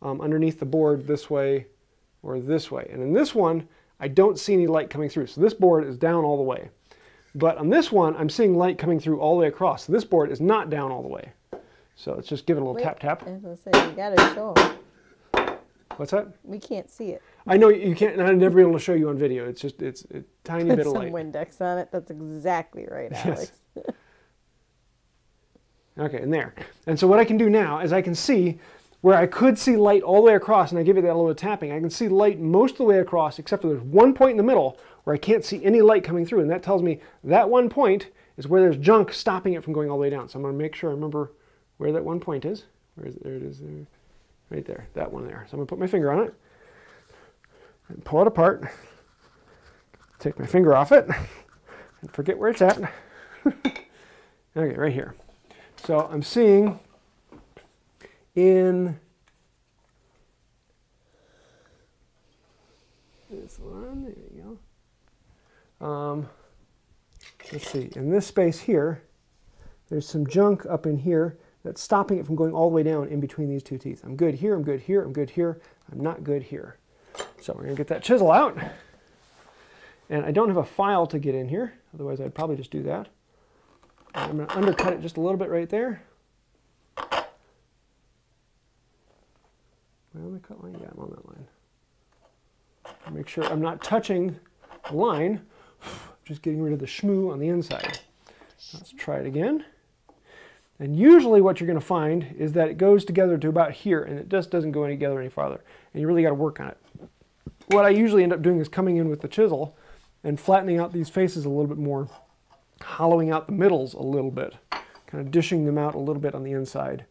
um, underneath the board this way or this way. And in this one, I don't see any light coming through. So this board is down all the way. But on this one, I'm seeing light coming through all the way across. So this board is not down all the way. So let's just give it a little Wait, tap tap. I was gonna say, you gotta show. What's that? We can't see it. I know you can't. I've never been able to show you on video. It's just it's a tiny Put bit of light. Put some. Windex on it. That's exactly right, Alex. Yes. [LAUGHS] Okay, and there. And so what I can do now is I can see where I could see light all the way across, and I give it that little tapping. I can see light most of the way across, except for there's one point in the middle where I can't see any light coming through, and that tells me that one point is where there's junk stopping it from going all the way down. So I'm to make sure I remember where that one point is. Where is it? There it is. There. Right there. That one there. So I'm to put my finger on it and pull it apart. Take my finger off it and forget where it's at. [LAUGHS] okay, right here. So I'm seeing in this one, there you go. Um, let's see, in this space here, there's some junk up in here that's stopping it from going all the way down in between these two teeth. I'm good here, I'm good here, I'm good here, I'm not good here. So we're gonna get that chisel out. And I don't have a file to get in here, otherwise I'd probably just do that. I'm gonna undercut it just a little bit right there. Am I on the cut line? Yeah, I'm on that line. Make sure I'm not touching the line, [SIGHS] just getting rid of the shmoo on the inside. Let's try it again. And usually what you're going to find is that it goes together to about here and it just doesn't go any together any farther. And you really got to work on it. What I usually end up doing is coming in with the chisel and flattening out these faces a little bit more, hollowing out the middles a little bit, kind of dishing them out a little bit on the inside.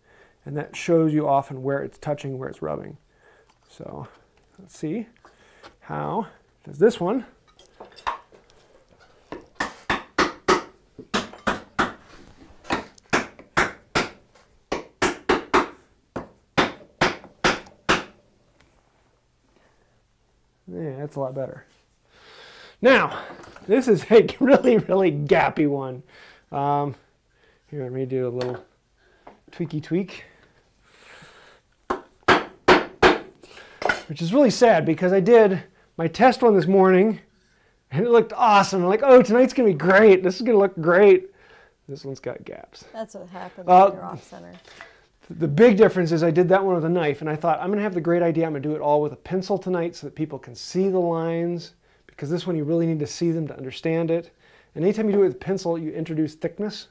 And that shows you often where it's touching, where it's rubbing. So let's see how does this one. Yeah, that's a lot better. Now, this is a [LAUGHS] really, really gappy one. Um, here, let me do a little tweaky tweak. Which is really sad because I did my test one this morning and it looked awesome. I'm like, oh, tonight's gonna be great. This is gonna look great. This one's got gaps. That's what happens Uh, when you're off center. The big difference is I did that one with a knife, and I thought I'm gonna have the great idea. I'm gonna do it all with a pencil tonight so that people can see the lines, because this one you really need to see them to understand it. And anytime you do it with a pencil, you introduce thickness.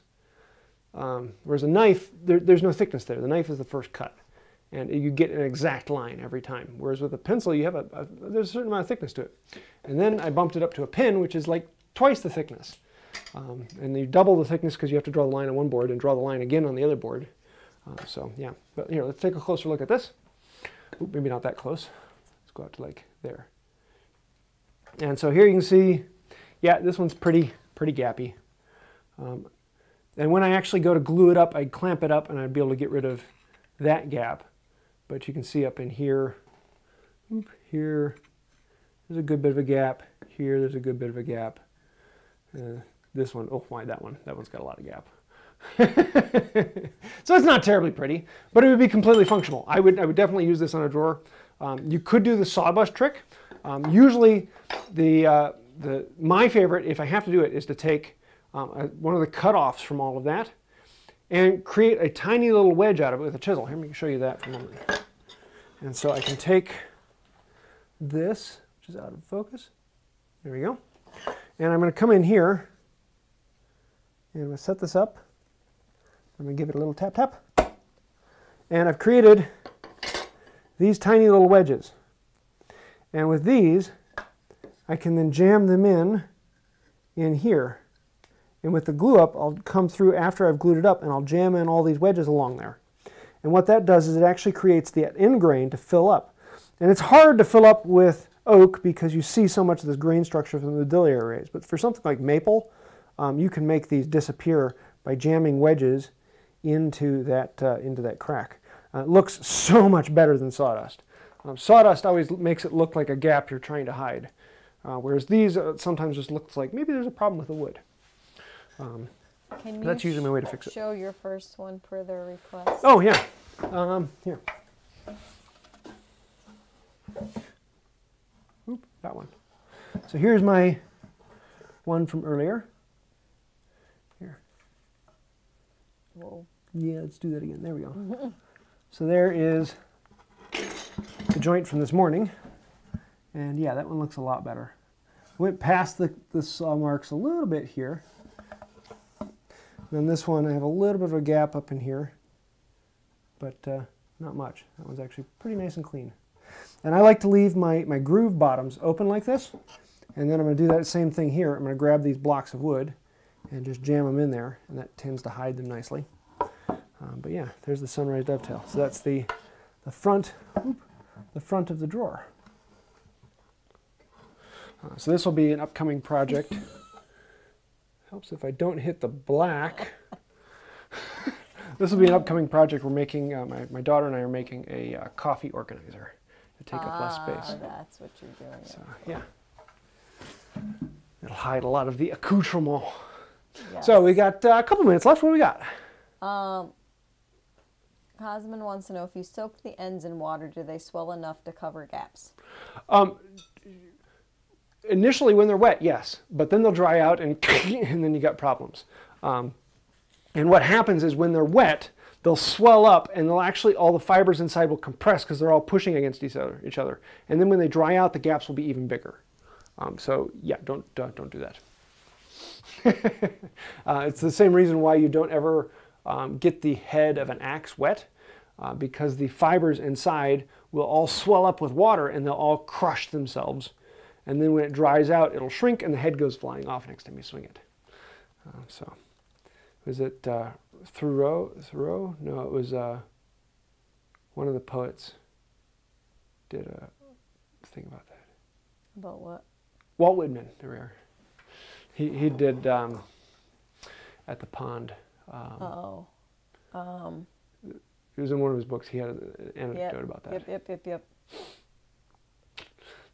Um, whereas a knife, there, there's no thickness there. The knife is the first cut, and you get an exact line every time. Whereas with a pencil, you have a, a there's a certain amount of thickness to it. And then I bumped it up to a pen, which is like twice the thickness. Um, and you double the thickness because you have to draw the line on one board and draw the line again on the other board. Uh, so yeah, but here, let's take a closer look at this. Oop, maybe not that close. Let's go out to like there. And so here you can see, yeah, this one's pretty, pretty gappy. Um, and when I actually go to glue it up, I'd clamp it up and I'd be able to get rid of that gap. But you can see up in here, oop, here, there's a good bit of a gap. Here, there's a good bit of a gap. Uh, this one, oh, why that one? That one's got a lot of gap. [LAUGHS] so it's not terribly pretty, but it would be completely functional. I would, I would definitely use this on a drawer. Um, you could do the sawdust trick. Um, usually, the, uh, the, my favorite, if I have to do it, is to take um, a, one of the cutoffs from all of that and create a tiny little wedge out of it with a chisel. Here, let me show you that for a moment. And so I can take this, which is out of focus. There we go. And I'm going to come in here and I'm going to set this up. I'm going to give it a little tap tap. And I've created these tiny little wedges. And with these, I can then jam them in in here. And with the glue up, I'll come through after I've glued it up and I'll jam in all these wedges along there. And what that does is it actually creates the end grain to fill up. And it's hard to fill up with oak because you see so much of this grain structure from the medullary rays. But for something like maple, um, you can make these disappear by jamming wedges into that, uh, into that crack. Uh, it looks so much better than sawdust. Um, sawdust always makes it look like a gap you're trying to hide, uh, whereas these uh, sometimes just looks like maybe there's a problem with the wood. Um, Can you that's usually my way to fix it. Show your first one per their request. oh yeah, um, here. Oop, that one. So here's my one from earlier. Here. Whoa. Yeah, let's do that again. There we go. so there is the joint from this morning. And yeah, that one looks a lot better. Went past the, the saw marks a little bit here. Then this one, I have a little bit of a gap up in here, but uh, not much. That one's actually pretty nice and clean. And I like to leave my, my groove bottoms open like this. And then I'm going to do that same thing here. I'm going to grab these blocks of wood and just jam them in there, and that tends to hide them nicely. Um, but yeah, there's the sunrise dovetail. So that's the, the front, whoop, the front of the drawer. Uh, so this will be an upcoming project. [LAUGHS] Helps if I don't hit the black. [LAUGHS] this will be an upcoming project. We're making, uh, my, my daughter and I are making a uh, coffee organizer to take up less Ah, space. that's what you're doing. So yeah, it'll hide a lot of the accoutrement. Yes. So we got uh, a couple minutes left. What do we got? Um, Cosmin wants to know if you soak the ends in water, do they swell enough to cover gaps? Um, initially, when they're wet, yes, but then they'll dry out and [LAUGHS] and then you got problems. Um, and what happens is when they're wet, they'll swell up and they'll actually all the fibers inside will compress because they're all pushing against each other. Each other. And then when they dry out, the gaps will be even bigger. Um, so yeah, don't uh, don't do that. [LAUGHS] uh, it's the same reason why you don't ever um, get the head of an axe wet, uh, because the fibers inside will all swell up with water and they'll all crush themselves. And then when it dries out, it'll shrink and the head goes flying off next time you swing it. Uh, so, was it uh, Thoreau? Thoreau? No, it was uh, one of the poets did a thing about that. About what? Walt Whitman. There we are. He he did um, at the pond. Um, Oh. Um, it was in one of his books. He had an anecdote yep. about that. Yep, yep, yep, yep.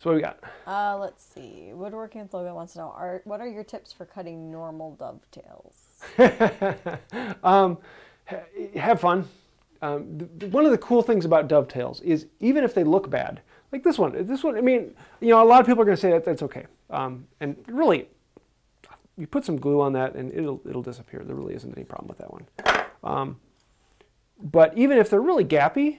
So what we got? Uh, let's see. Woodworking with Logan wants to know: Are what are your tips for cutting normal dovetails? [LAUGHS] um, ha- have fun. Um, one of the cool things about dovetails is even if they look bad, like this one, this one, I mean, you know, a lot of people are going to say that that's okay. Um, and really, you put some glue on that and it'll, it'll disappear. There really isn't any problem with that one. Um, but even if they're really gappy,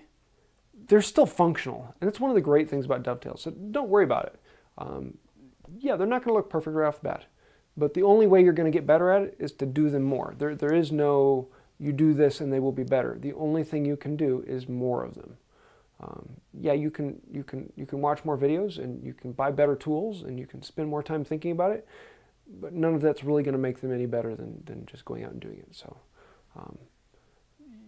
they're still functional. And that's one of the great things about dovetails. So don't worry about it. Um, yeah, they're not going to look perfect right off the bat. But the only way you're going to get better at it is to do them more. There, there is no, you do this and they will be better. The only thing you can do is more of them. Um, yeah, you can, you, can, you can watch more videos and you can buy better tools and you can spend more time thinking about it, but none of that's really going to make them any better than, than just going out and doing it. So um,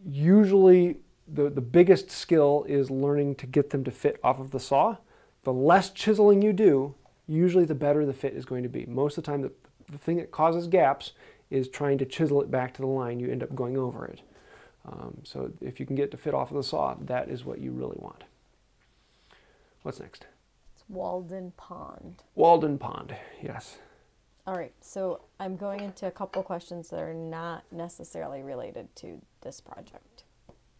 usually the, the biggest skill is learning to get them to fit off of the saw. The less chiseling you do, usually the better the fit is going to be. Most of the time, the, the thing that causes gaps is trying to chisel it back to the line. You end up going over it. Um, so if you can get it to fit off of the saw, that is what you really want. What's next? It's Walden Pond. Walden Pond, yes. All right, so I'm going into a couple questions that are not necessarily related to this project.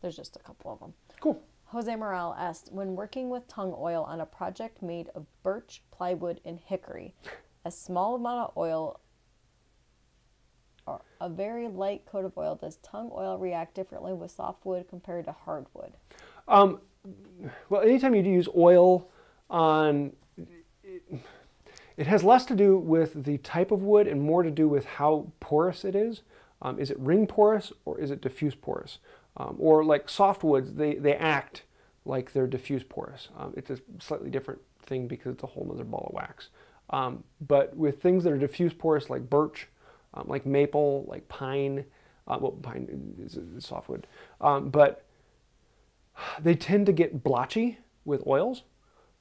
There's just a couple of them. Cool. Jose Moral asked, when working with tung oil on a project made of birch, plywood, and hickory, a small amount of oil or a very light coat of oil, does tung oil react differently with softwood compared to hardwood? Um, well, anytime you do use oil on, it has less to do with the type of wood and more to do with how porous it is. Um, is it ring porous or is it diffuse porous? Um, or like softwoods, they, they act like they're diffuse porous. Um, it's a slightly different thing because it's a whole other ball of wax. Um, but with things that are diffuse porous like birch, um, like maple, like pine, uh, well, pine is, is softwood, um, but they tend to get blotchy with oils,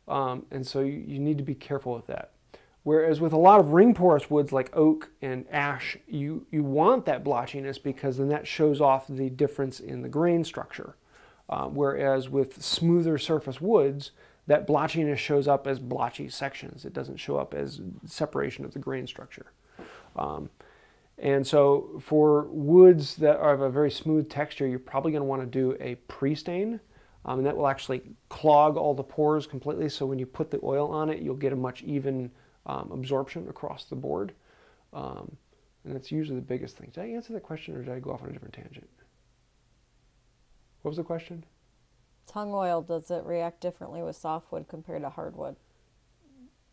um, and so you, you need to be careful with that. Whereas with a lot of ring porous woods like oak and ash, you, you want that blotchiness because then that shows off the difference in the grain structure. Um, whereas with smoother surface woods, that blotchiness shows up as blotchy sections. It doesn't show up as separation of the grain structure. Um, and so for woods that are of a very smooth texture, you're probably going to want to do a pre-stain. Um, and that will actually clog all the pores completely. So when you put the oil on it, you'll get a much even um, absorption across the board. Um, and that's usually the biggest thing. Did I answer that question or did I go off on a different tangent? What was the question? Tung oil, does it react differently with softwood compared to hardwood?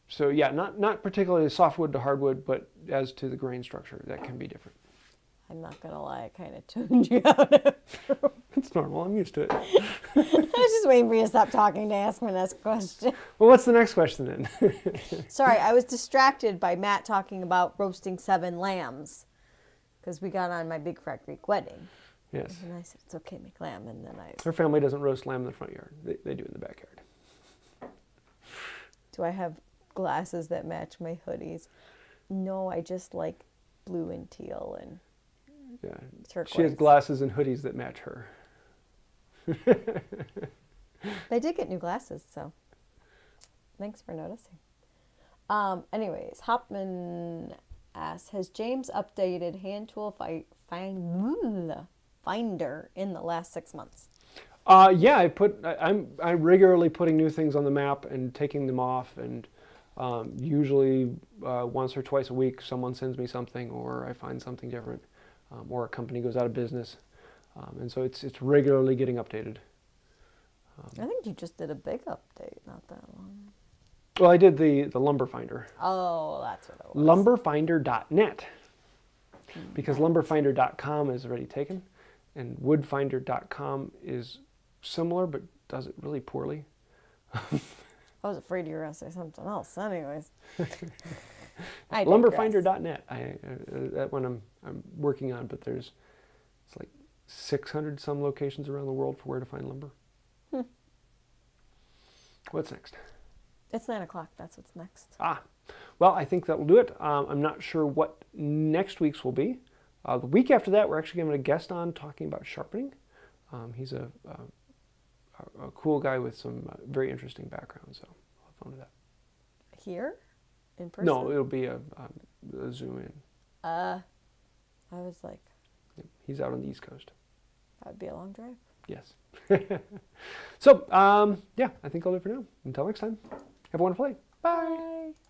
So yeah, not, not particularly softwood to hardwood, but as to the grain structure, that can be different. I'm not gonna lie, I kind of tuned [LAUGHS] you out. It's normal. I'm used to it. [LAUGHS] I was just waiting for you to stop talking to ask my next question. Well, what's the next question then? [LAUGHS] Sorry, I was distracted by Matt talking about roasting seven lambs because we got on my big Fat Greek wedding. yes. And I said, it's okay, make lamb. And then I, Her family doesn't roast lamb in the front yard. They, they do in the backyard. do I have glasses that match my hoodies? No, I just like blue and teal and Yeah. turquoise. She has glasses and hoodies that match her. [LAUGHS] They did get new glasses, so thanks for noticing. Um, anyways, Hopman asks, has James updated hand tool fi- find, finder in the last six months? Uh, yeah, I put I, I'm I'm regularly putting new things on the map and taking them off, and um, usually uh, once or twice a week, someone sends me something, or I find something different, um, or a company goes out of business, um, and so it's it's regularly getting updated. I think you just did a big update not that long. Well, I did the the lumber finder, Oh, that's what it was. lumberfinder.net, because lumberfinder.com is already taken, and woodfinder.com is similar but does it really poorly. [LAUGHS] I was afraid you were going to say something else. Anyways. [LAUGHS] [LAUGHS] Lumberfinder.net I, uh, that one I'm, I'm working on but there's it's like 600 some locations around the world for where to find lumber. Hmm. what's next? It's nine o'clock. That's what's next. ah well i think that will do it. Um, i'm not sure what next week's will be. Uh, the week after that we're actually going to have a guest on talking about sharpening. Um, he's a, a, a cool guy with some uh, very interesting background so i'll have fun with that. Here, in person. No, it'll be a, a, a zoom in. Uh, I was like, He's out on the East Coast. that would be a long drive. Yes. [LAUGHS] so, um, yeah, I think I'll do it for now. Until next time, have a wonderful day. Bye. Bye.